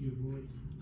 you avoid.